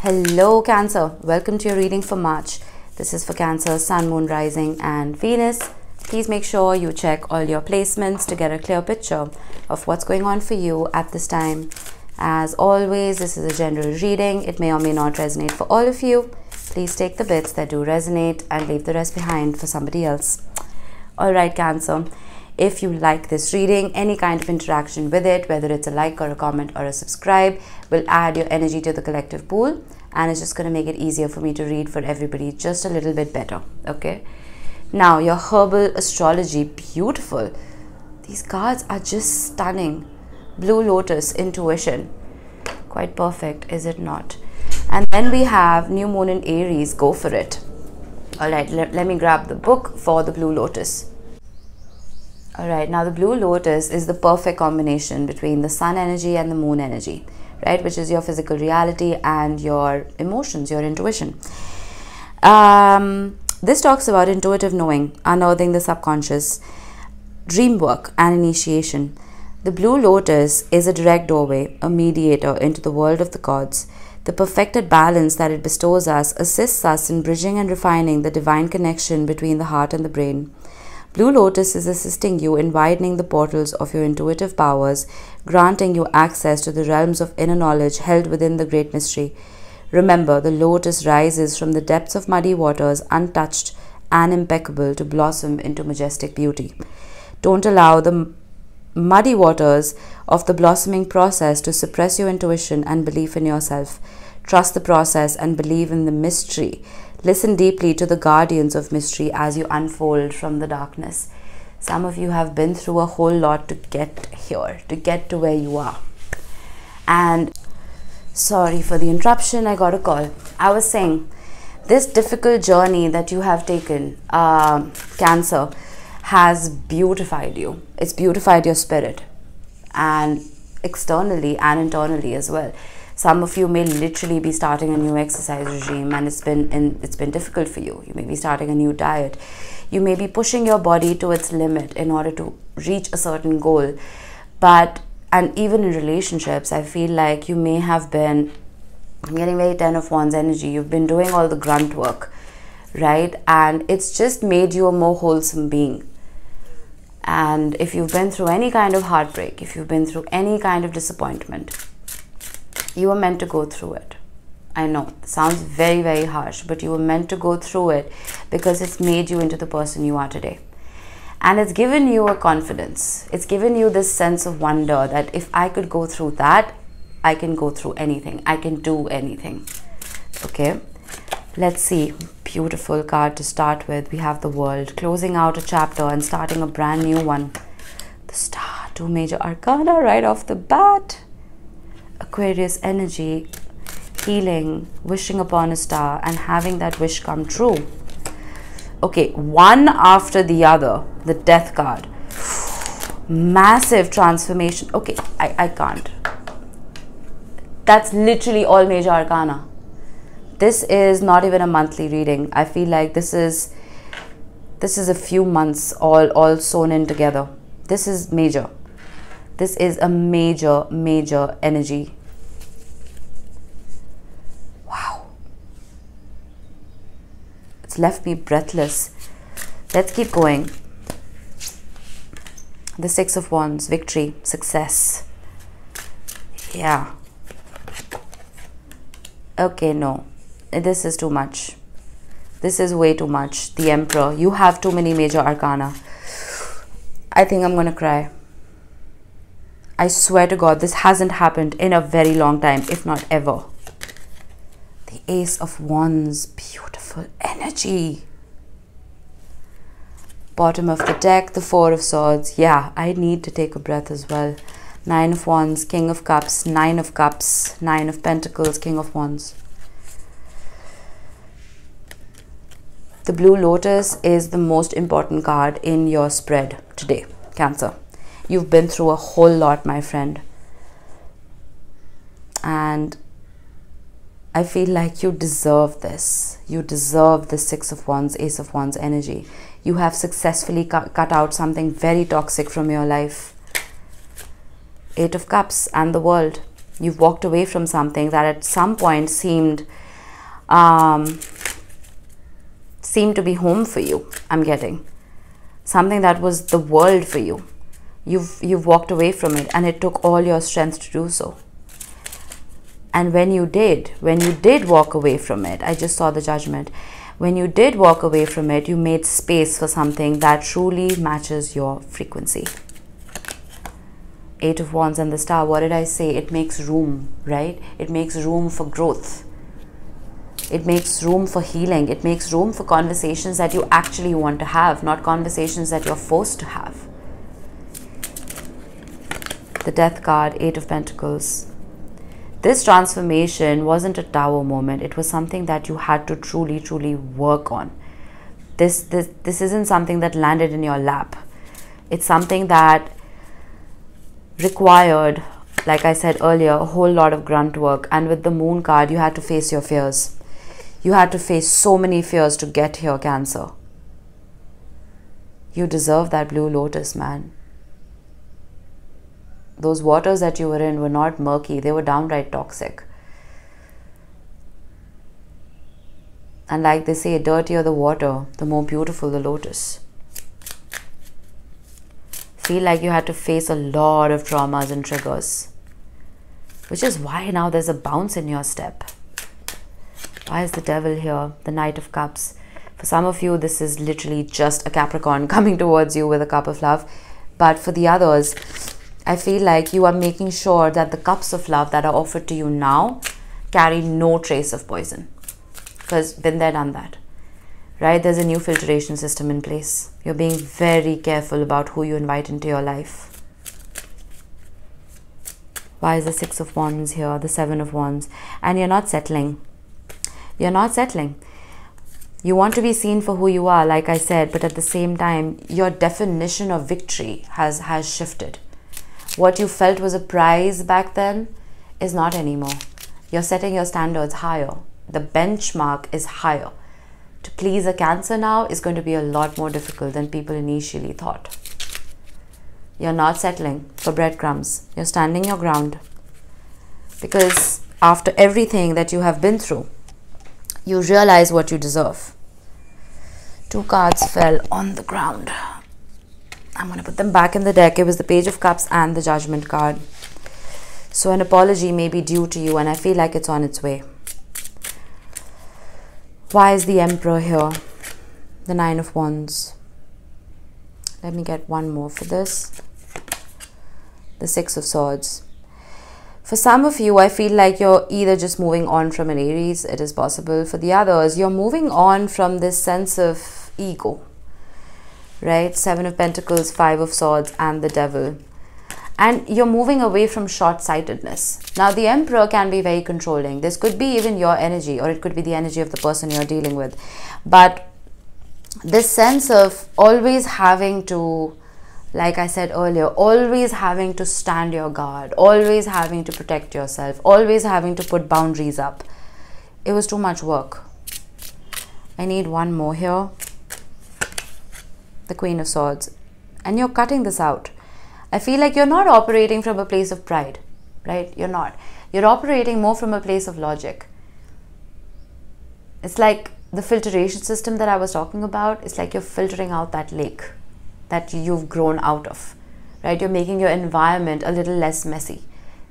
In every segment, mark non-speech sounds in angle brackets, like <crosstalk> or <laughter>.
Hello, Cancer. Welcome to your reading for March. This is for Cancer, Sun, Moon, Rising, and Venus. Please make sure you check all your placements to get a clear picture of what's going on for you at this time. As always, this is a general reading. It may or may not resonate for all of you. Please take the bits that do resonate and leave the rest behind for somebody else. All right, Cancer. If you like this reading, any kind of interaction with it, whether it's a like or a comment or a subscribe, will add your energy to the collective pool and it's just going to make it easier for me to read for everybody just a little bit better. Okay. Now, your herbal astrology, beautiful. These cards are just stunning. Blue Lotus, intuition. Quite perfect, is it not? And then we have New Moon in Aries, go for it. All right, let, let me grab the book for the Blue Lotus. All right, now the blue lotus is the perfect combination between the sun energy and the moon energy, right? Which is your physical reality and your emotions, your intuition. Um, this talks about intuitive knowing, unearthing the subconscious, dream work, and initiation. The blue lotus is a direct doorway, a mediator into the world of the gods. The perfected balance that it bestows us assists us in bridging and refining the divine connection between the heart and the brain. Blue Lotus is assisting you in widening the portals of your intuitive powers, granting you access to the realms of inner knowledge held within the great mystery. Remember, the lotus rises from the depths of muddy waters, untouched and impeccable, to blossom into majestic beauty. Don't allow the muddy waters of the blossoming process to suppress your intuition and belief in yourself. Trust the process and believe in the mystery Listen deeply to the guardians of mystery as you unfold from the darkness. Some of you have been through a whole lot to get here, to get to where you are. And sorry for the interruption, I got a call. I was saying, this difficult journey that you have taken, uh, cancer, has beautified you. It's beautified your spirit and externally and internally as well some of you may literally be starting a new exercise regime and it's been in, it's been difficult for you. You may be starting a new diet. You may be pushing your body to its limit in order to reach a certain goal. But and even in relationships i feel like you may have been getting very 10 of wands energy. You've been doing all the grunt work right? And it's just made you a more wholesome being. And if you've been through any kind of heartbreak if you've been through any kind of disappointment you were meant to go through it. I know, it sounds very, very harsh, but you were meant to go through it because it's made you into the person you are today. And it's given you a confidence. It's given you this sense of wonder that if I could go through that, I can go through anything. I can do anything. Okay? Let's see. Beautiful card to start with. We have the world closing out a chapter and starting a brand new one. The star, two major arcana right off the bat. Aquarius energy, healing, wishing upon a star, and having that wish come true. Okay, one after the other, the death card. Massive transformation. Okay, I, I can't. That's literally all major arcana. This is not even a monthly reading. I feel like this is this is a few months all all sewn in together. This is major. This is a major, major energy. Wow. It's left me breathless. Let's keep going. The Six of Wands, victory, success. Yeah. Okay, no. This is too much. This is way too much. The Emperor. You have too many major arcana. I think I'm going to cry. I swear to God, this hasn't happened in a very long time, if not ever. The Ace of Wands, beautiful energy. Bottom of the deck, the Four of Swords. Yeah, I need to take a breath as well. Nine of Wands, King of Cups, Nine of Cups, Nine of Pentacles, King of Wands. The Blue Lotus is the most important card in your spread today, Cancer. You've been through a whole lot, my friend. And I feel like you deserve this. You deserve the Six of Wands, Ace of Wands energy. You have successfully cut, cut out something very toxic from your life. Eight of Cups and the world. You've walked away from something that at some point seemed um, seemed to be home for you. I'm getting something that was the world for you. You've you've walked away from it, and it took all your strength to do so. And when you did, when you did walk away from it, I just saw the judgment. When you did walk away from it, you made space for something that truly matches your frequency. Eight of Wands and the Star, what did I say? It makes room, right? It makes room for growth. It makes room for healing. It makes room for conversations that you actually want to have, not conversations that you're forced to have. The Death card, Eight of Pentacles. This transformation wasn't a tower moment, it was something that you had to truly, truly work on. This, this, this isn't something that landed in your lap. It's something that required, like I said earlier, a whole lot of grunt work. And with the moon card, you had to face your fears. You had to face so many fears to get here, Cancer. You deserve that blue lotus, man. Those waters that you were in were not murky, they were downright toxic. And like they say, dirtier the water, the more beautiful the lotus feel like you had to face a lot of traumas and triggers. Which is why now there's a bounce in your step. Why is the devil here? The Knight of Cups. For some of you, this is literally just a Capricorn <laughs> coming towards you with a cup of love. But for the others, I feel like you are making sure that the cups of love that are offered to you now carry no trace of poison. Because been there, done that right? There's a new filtration system in place. You're being very careful about who you invite into your life. Why is the Six of Wands here, the Seven of Wands? And you're not settling. You're not settling. You want to be seen for who you are, like I said, but at the same time, your definition of victory has, has shifted. What you felt was a prize back then is not anymore. You're setting your standards higher. The benchmark is higher to please a Cancer now is going to be a lot more difficult than people initially thought. You're not settling for breadcrumbs, you're standing your ground. Because after everything that you have been through, you realize what you deserve. Two cards fell on the ground. I'm going to put them back in the deck. It was the Page of Cups and the Judgment card. So, an apology may be due to you, and I feel like it's on its way. Why is the Emperor here? The Nine of Wands. Let me get one more for this. The Six of Swords. For some of you, I feel like you're either just moving on from an Aries, it is possible. For the others, you're moving on from this sense of ego, right? Seven of Pentacles, Five of Swords, and the Devil and you're moving away from short sightedness. Now, the Emperor can be very controlling. This could be even your energy, or it could be the energy of the person you're dealing with. But this sense of always having to, like I said earlier, always having to stand your guard, always having to protect yourself, always having to put boundaries up, it was too much work. I need one more here. The Queen of Swords. And you're cutting this out I feel like you're not operating from a place of pride, right? You're not. You're operating more from a place of logic. It's like the filtration system that I was talking about, it's like you're filtering out that lake that you've grown out of, right? You're making your environment a little less messy.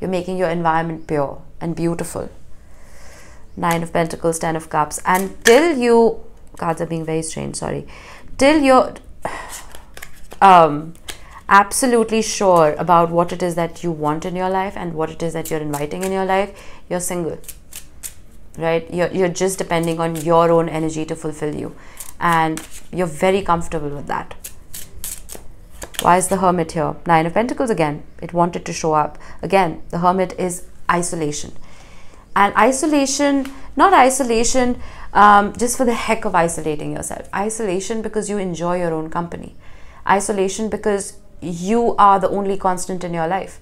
You're making your environment pure and beautiful. Nine of Pentacles, Ten of Cups. Until you, cards are being very strange, sorry. Till you're, um, absolutely sure about what it is that you want in your life and what it is that you're inviting in your life, you're single. Right? You're, you're just depending on your own energy to fulfill you. And you're very comfortable with that. Why is the Hermit here? Nine of Pentacles again. It wanted to show up. Again, the Hermit is isolation. And isolation, not isolation um, just for the heck of isolating yourself. Isolation because you enjoy your own company. Isolation because you are the only constant in your life.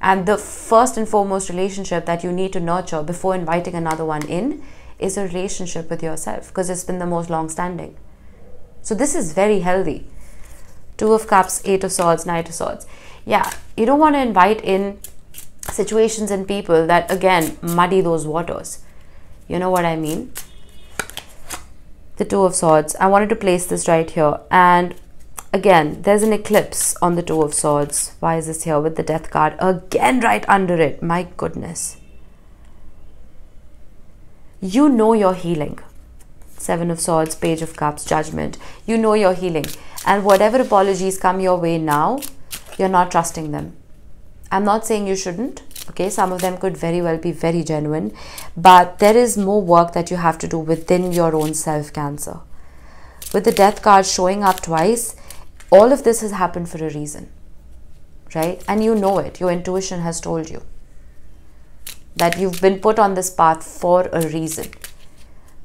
And the first and foremost relationship that you need to nurture before inviting another one in is a relationship with yourself because it's been the most long standing. So, this is very healthy. Two of Cups, Eight of Swords, Knight of Swords. Yeah, you don't want to invite in situations and people that again muddy those waters. You know what I mean? The Two of Swords. I wanted to place this right here. And again, there's an eclipse on the Two of Swords. Why is this here with the Death card? Again, right under it. My goodness. You know you're healing. Seven of Swords, Page of Cups, Judgment. You know you're healing. And whatever apologies come your way now, you're not trusting them. I'm not saying you shouldn't. Okay, some of them could very well be very genuine, but there is more work that you have to do within your own self, Cancer. With the death card showing up twice, all of this has happened for a reason, right? And you know it, your intuition has told you that you've been put on this path for a reason.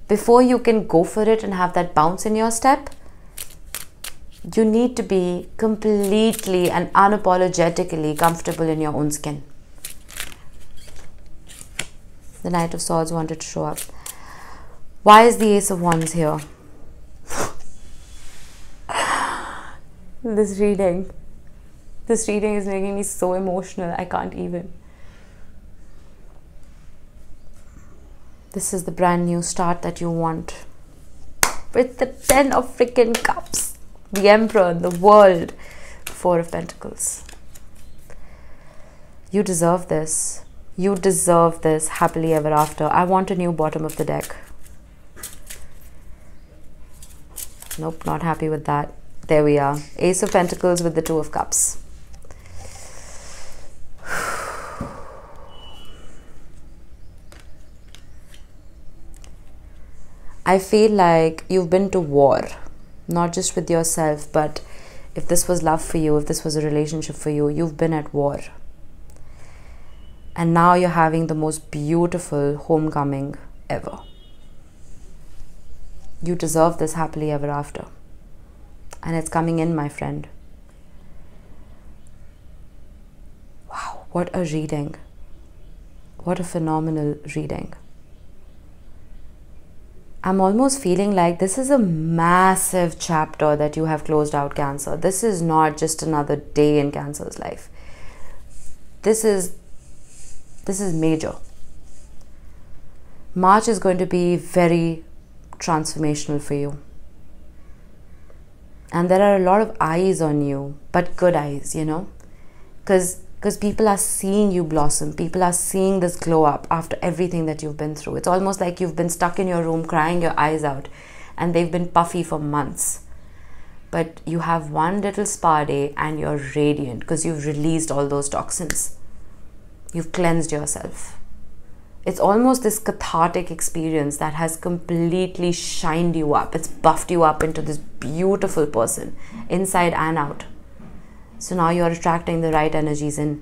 Before you can go for it and have that bounce in your step, you need to be completely and unapologetically comfortable in your own skin. The Knight of Swords wanted to show up. Why is the Ace of Wands here? this reading. This reading is making me so emotional. I can't even. This is the brand new start that you want. With the Ten of freaking Cups, the Emperor, and the world, Four of Pentacles. You deserve this. You deserve this happily ever after. I want a new bottom of the deck. Nope, not happy with that. There we are. Ace of Pentacles with the Two of Cups. <sighs> I feel like you've been to war, not just with yourself, but if this was love for you, if this was a relationship for you, you've been at war. And now you're having the most beautiful homecoming ever. You deserve this happily ever after. And it's coming in, my friend. Wow, what a reading. What a phenomenal reading. I'm almost feeling like this is a massive chapter that you have closed out, Cancer. This is not just another day in Cancer's life. This is this is major. March is going to be very transformational for you. And there are a lot of eyes on you, but good eyes, you know? Because because people are seeing you blossom. People are seeing this glow up after everything that you've been through. It's almost like you've been stuck in your room crying your eyes out and they've been puffy for months. But you have one little spa day and you're radiant because you've released all those toxins. You've cleansed yourself. It's almost this cathartic experience that has completely shined you up. It's buffed you up into this beautiful person inside and out so now you're attracting the right energies in,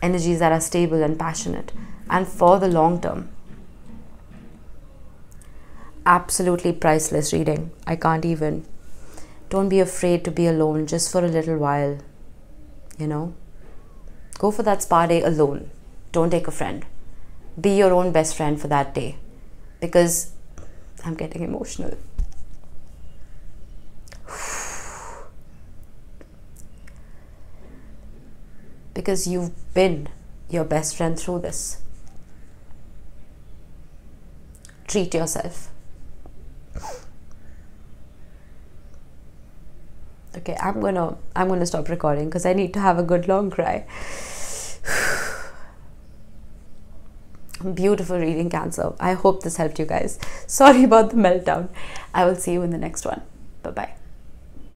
energies that are stable and passionate and for the long term. Absolutely priceless reading. I can't even. Don't be afraid to be alone just for a little while. You know? Go for that spa day alone. Don't take a friend. Be your own best friend for that day. Because I'm getting emotional. Because you've been your best friend through this. Treat yourself. Okay, I'm gonna I'm gonna stop recording because I need to have a good long cry. <sighs> Beautiful reading, Cancer. I hope this helped you guys. Sorry about the meltdown. I will see you in the next one. Bye bye.